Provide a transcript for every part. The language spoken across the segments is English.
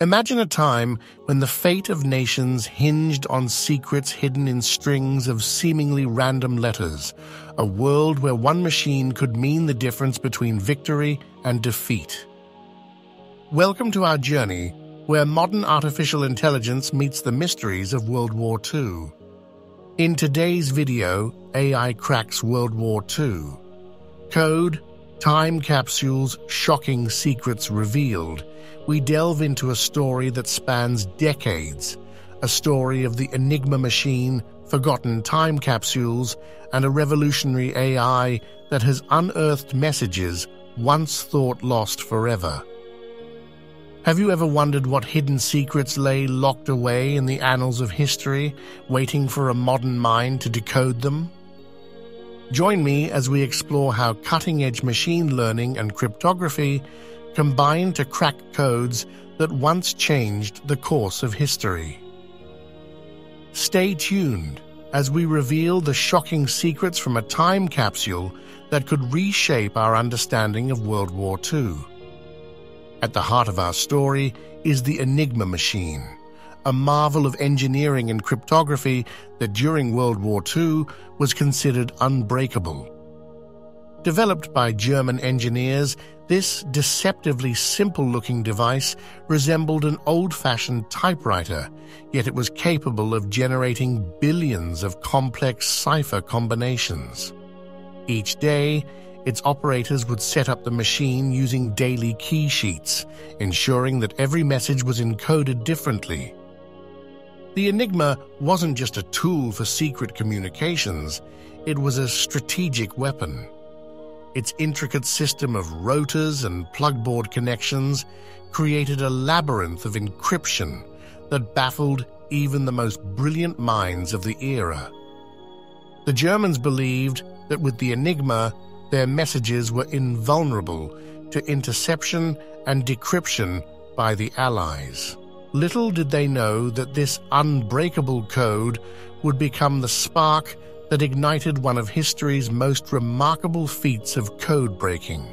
Imagine a time when the fate of nations hinged on secrets hidden in strings of seemingly random letters, a world where one machine could mean the difference between victory and defeat. Welcome to our journey, where modern artificial intelligence meets the mysteries of World War II. In today's video, AI cracks World War II. Code, time capsules, shocking secrets revealed, we delve into a story that spans decades, a story of the Enigma machine, forgotten time capsules, and a revolutionary AI that has unearthed messages once thought lost forever. Have you ever wondered what hidden secrets lay locked away in the annals of history, waiting for a modern mind to decode them? Join me as we explore how cutting edge machine learning and cryptography combine to crack codes that once changed the course of history. Stay tuned as we reveal the shocking secrets from a time capsule that could reshape our understanding of World War II. At the heart of our story is the Enigma machine, a marvel of engineering and cryptography that during World War II was considered unbreakable. Developed by German engineers, this deceptively simple-looking device resembled an old-fashioned typewriter, yet it was capable of generating billions of complex cipher combinations. Each day, its operators would set up the machine using daily key sheets, ensuring that every message was encoded differently. The Enigma wasn't just a tool for secret communications, it was a strategic weapon. Its intricate system of rotors and plugboard connections created a labyrinth of encryption that baffled even the most brilliant minds of the era. The Germans believed that with the Enigma, their messages were invulnerable to interception and decryption by the Allies. Little did they know that this unbreakable code would become the spark that ignited one of history's most remarkable feats of code breaking.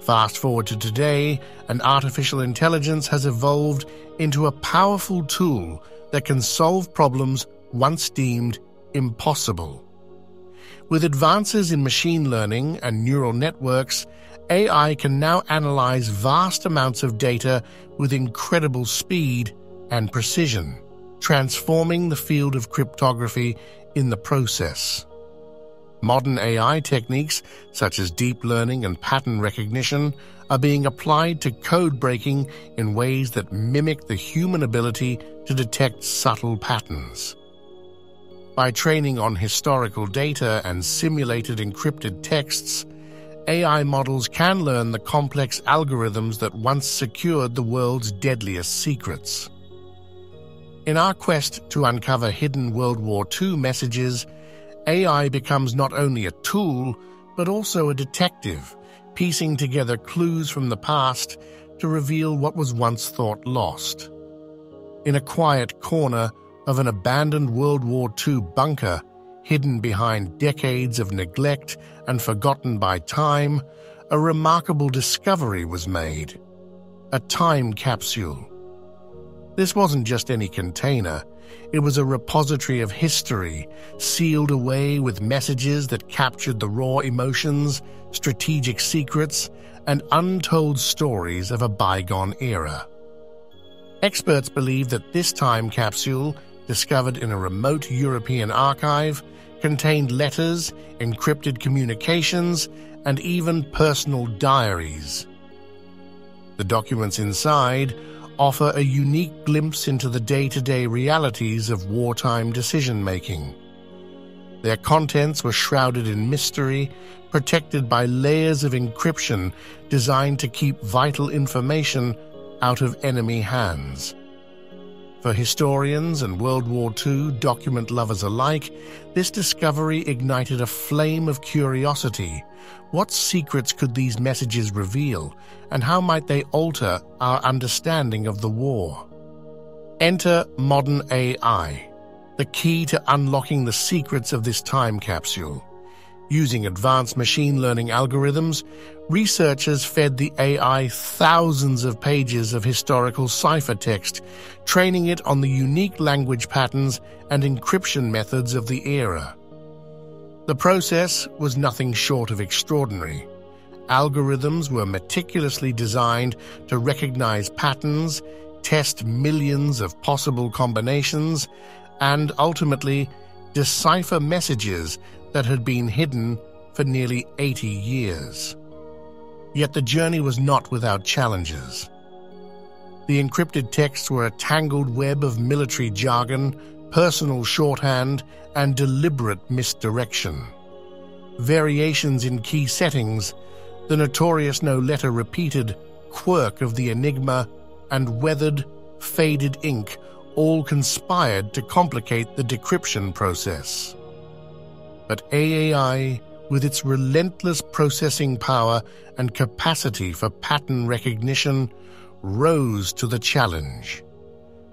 Fast forward to today, and artificial intelligence has evolved into a powerful tool that can solve problems once deemed impossible. With advances in machine learning and neural networks, AI can now analyze vast amounts of data with incredible speed and precision, transforming the field of cryptography in the process. Modern AI techniques, such as deep learning and pattern recognition, are being applied to code breaking in ways that mimic the human ability to detect subtle patterns. By training on historical data and simulated encrypted texts, AI models can learn the complex algorithms that once secured the world's deadliest secrets. In our quest to uncover hidden World War II messages, AI becomes not only a tool, but also a detective, piecing together clues from the past to reveal what was once thought lost. In a quiet corner of an abandoned World War II bunker, hidden behind decades of neglect and forgotten by time, a remarkable discovery was made. A time capsule this wasn't just any container, it was a repository of history, sealed away with messages that captured the raw emotions, strategic secrets, and untold stories of a bygone era. Experts believe that this time capsule, discovered in a remote European archive, contained letters, encrypted communications, and even personal diaries. The documents inside offer a unique glimpse into the day-to-day realities of wartime decision-making. Their contents were shrouded in mystery, protected by layers of encryption designed to keep vital information out of enemy hands. For historians and World War II document lovers alike, this discovery ignited a flame of curiosity. What secrets could these messages reveal, and how might they alter our understanding of the war? Enter modern AI, the key to unlocking the secrets of this time capsule. Using advanced machine learning algorithms, researchers fed the AI thousands of pages of historical ciphertext, training it on the unique language patterns and encryption methods of the era. The process was nothing short of extraordinary. Algorithms were meticulously designed to recognize patterns, test millions of possible combinations, and ultimately decipher messages that had been hidden for nearly 80 years. Yet the journey was not without challenges. The encrypted texts were a tangled web of military jargon, personal shorthand, and deliberate misdirection. Variations in key settings, the notorious no letter repeated quirk of the enigma, and weathered, faded ink all conspired to complicate the decryption process. But AI, with its relentless processing power and capacity for pattern recognition, rose to the challenge.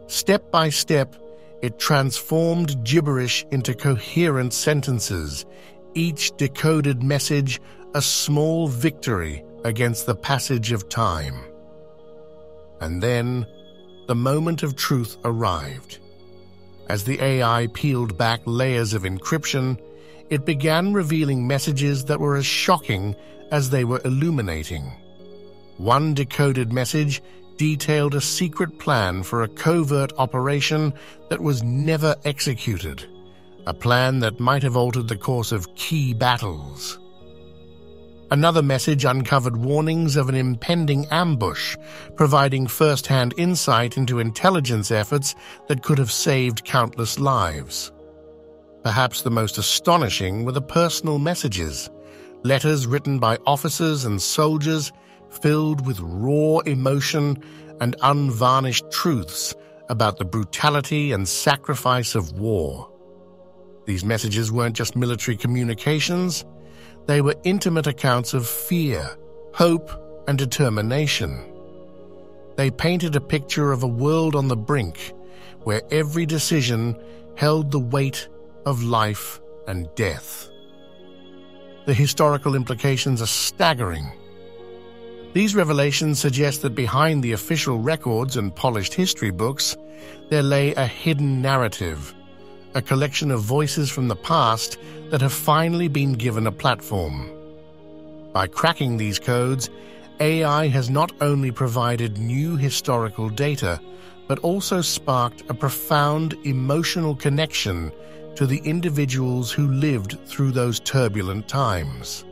Step by step, it transformed gibberish into coherent sentences, each decoded message a small victory against the passage of time. And then, the moment of truth arrived. As the AI peeled back layers of encryption, it began revealing messages that were as shocking as they were illuminating. One decoded message detailed a secret plan for a covert operation that was never executed, a plan that might have altered the course of key battles. Another message uncovered warnings of an impending ambush, providing first hand insight into intelligence efforts that could have saved countless lives. Perhaps the most astonishing were the personal messages, letters written by officers and soldiers filled with raw emotion and unvarnished truths about the brutality and sacrifice of war. These messages weren't just military communications, they were intimate accounts of fear, hope, and determination. They painted a picture of a world on the brink where every decision held the weight of life and death. The historical implications are staggering. These revelations suggest that behind the official records and polished history books, there lay a hidden narrative a collection of voices from the past that have finally been given a platform. By cracking these codes, AI has not only provided new historical data, but also sparked a profound emotional connection to the individuals who lived through those turbulent times.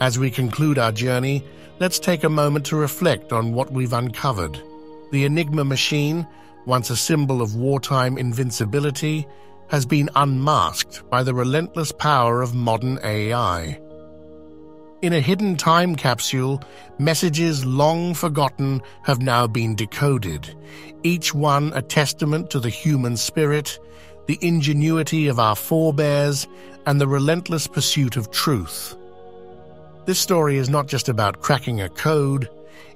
As we conclude our journey, let's take a moment to reflect on what we've uncovered. The Enigma machine once a symbol of wartime invincibility, has been unmasked by the relentless power of modern AI. In a hidden time capsule, messages long forgotten have now been decoded, each one a testament to the human spirit, the ingenuity of our forebears, and the relentless pursuit of truth. This story is not just about cracking a code,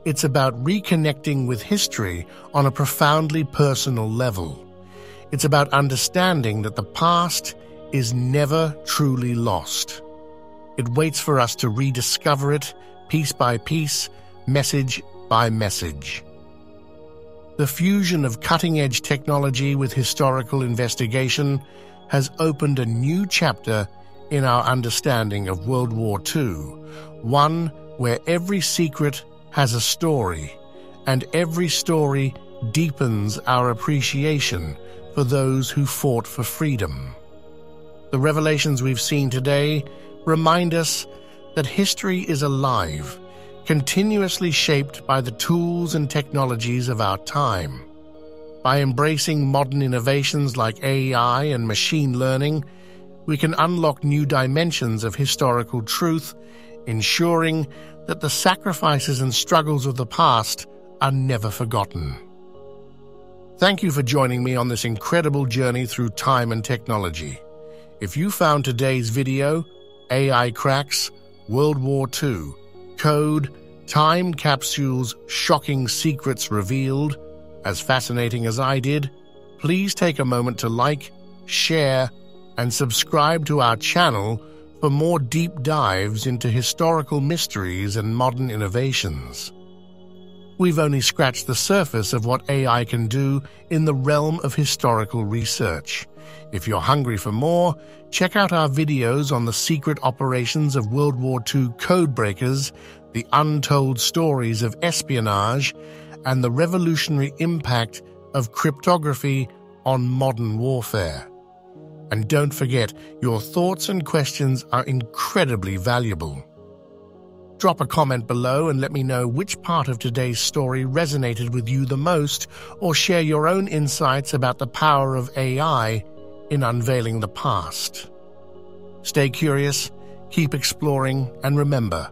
it's about reconnecting with history on a profoundly personal level. It's about understanding that the past is never truly lost. It waits for us to rediscover it piece by piece, message by message. The fusion of cutting edge technology with historical investigation has opened a new chapter in our understanding of World War II, one where every secret has a story, and every story deepens our appreciation for those who fought for freedom. The revelations we've seen today remind us that history is alive, continuously shaped by the tools and technologies of our time. By embracing modern innovations like AI and machine learning, we can unlock new dimensions of historical truth, ensuring that the sacrifices and struggles of the past are never forgotten. Thank you for joining me on this incredible journey through time and technology. If you found today's video, AI cracks, World War II, code, time capsules, shocking secrets revealed, as fascinating as I did, please take a moment to like, share, and subscribe to our channel for more deep dives into historical mysteries and modern innovations. We've only scratched the surface of what AI can do in the realm of historical research. If you're hungry for more, check out our videos on the secret operations of World War II codebreakers, the untold stories of espionage, and the revolutionary impact of cryptography on modern warfare. And don't forget, your thoughts and questions are incredibly valuable. Drop a comment below and let me know which part of today's story resonated with you the most, or share your own insights about the power of AI in unveiling the past. Stay curious, keep exploring, and remember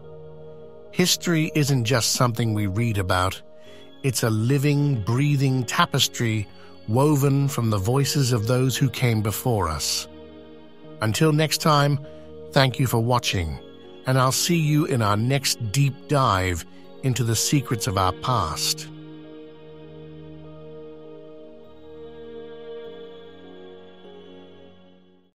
history isn't just something we read about, it's a living, breathing tapestry woven from the voices of those who came before us. Until next time, thank you for watching, and I'll see you in our next deep dive into the secrets of our past.